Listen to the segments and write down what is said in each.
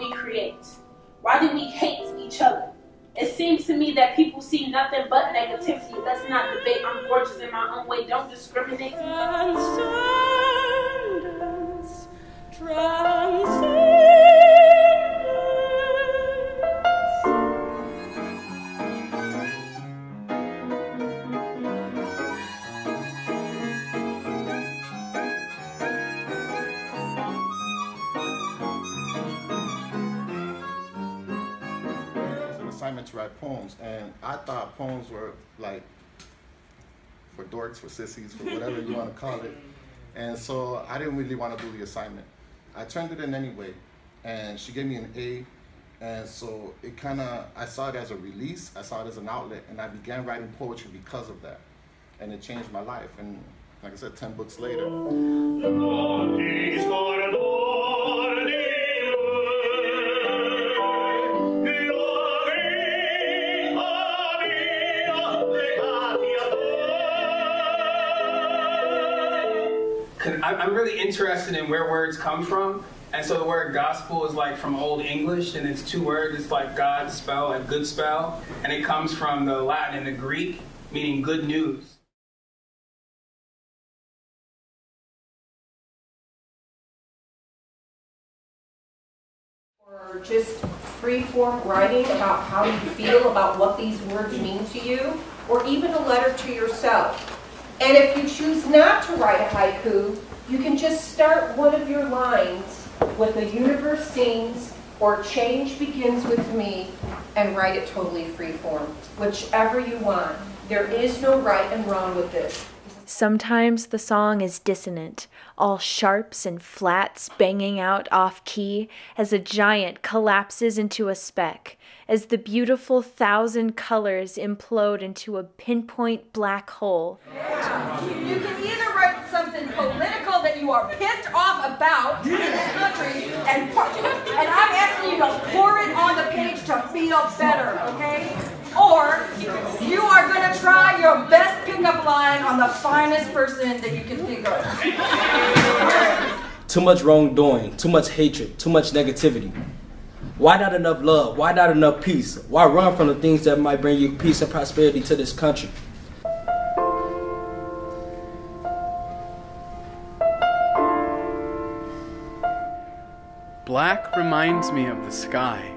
we create? Why do we hate each other? It seems to me that people see nothing but negativity. Let's not debate. I'm gorgeous in my own way. Don't discriminate. Assignment to write poems, and I thought poems were like for dorks, for sissies, for whatever you want to call it. And so I didn't really want to do the assignment. I turned it in anyway, and she gave me an A. And so it kind of, I saw it as a release, I saw it as an outlet, and I began writing poetry because of that. And it changed my life. And like I said, 10 books later. I'm really interested in where words come from. And so the word gospel is like from Old English, and it's two words. It's like God spell, like good spell. And it comes from the Latin and the Greek, meaning good news. Or just free form writing about how you feel about what these words mean to you, or even a letter to yourself. And if you choose not to write a haiku, you can just start one of your lines with the universe sings or change begins with me and write it totally free form, whichever you want. There is no right and wrong with this. Sometimes the song is dissonant, all sharps and flats banging out off key as a giant collapses into a speck, as the beautiful thousand colors implode into a pinpoint black hole. Yeah. You can either write something political that you are pissed off about in this country, and, and I'm asking you to pour it on the page to feel better, okay? Or you are going to try your best pickup line on the finest person that you can think of. Too much wrongdoing, too much hatred, too much negativity. Why not enough love? Why not enough peace? Why run from the things that might bring you peace and prosperity to this country? Black reminds me of the sky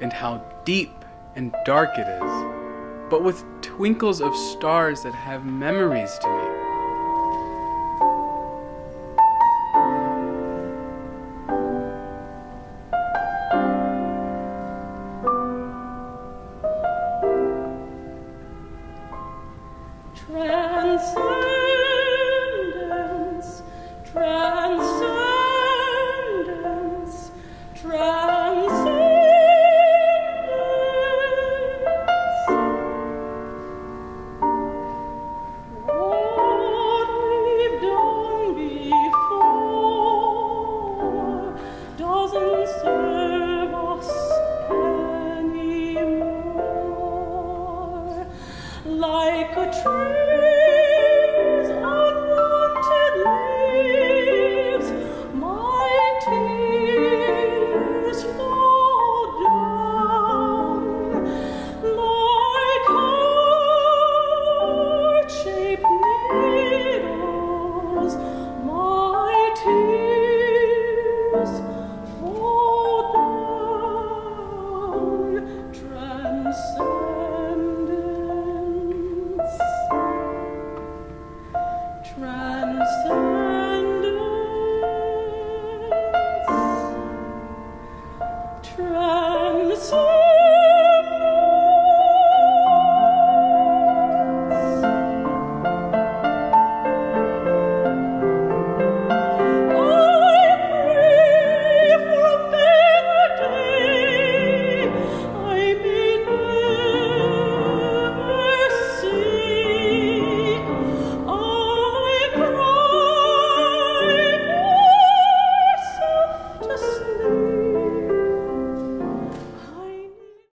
and how deep and dark it is, but with twinkles of stars that have memories to me. Tree. try.